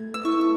Música